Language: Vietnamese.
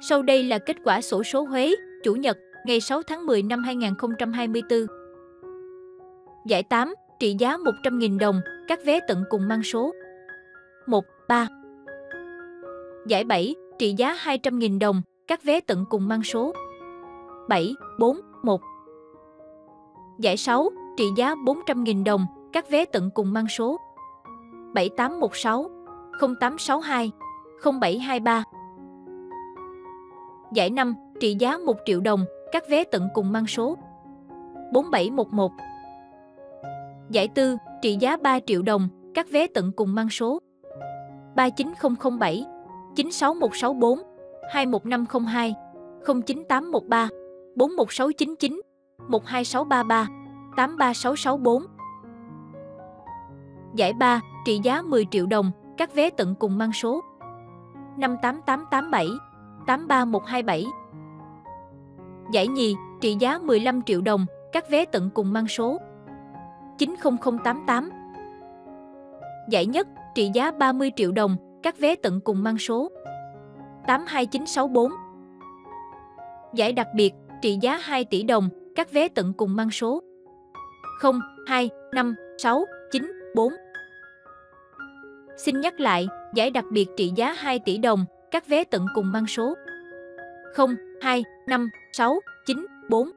Sau đây là kết quả sổ số Huế, Chủ nhật, ngày 6 tháng 10 năm 2024. Giải 8, trị giá 100.000 đồng, các vé tận cùng mang số 1, 3. Giải 7, trị giá 200.000 đồng, các vé tận cùng mang số 7, 4, 1. Giải 6, trị giá 400.000 đồng, các vé tận cùng mang số 7816, 0862, 0723. Giải 5, trị giá 1 triệu đồng, các vé tận cùng mang số 4711. Giải 4, trị giá 3 triệu đồng, các vé tận cùng mang số 39007, 96164, 21502, 09813, 41699, 12633, 83664. Giải 3, trị giá 10 triệu đồng, các vé tận cùng mang số 58887, 83127. Giải nhì, trị giá 15 triệu đồng, các vé tận cùng mang số 90088. Giải nhất, trị giá 30 triệu đồng, các vé tận cùng mang số 82964. Giải đặc biệt, trị giá 2 tỷ đồng, các vé tận cùng mang số 0, 2, 5, 6, 9, 4. Xin nhắc lại, giải đặc biệt trị giá 2 tỷ đồng, các vé tận cùng mang số 0, 2, 5, 6, 9, 4.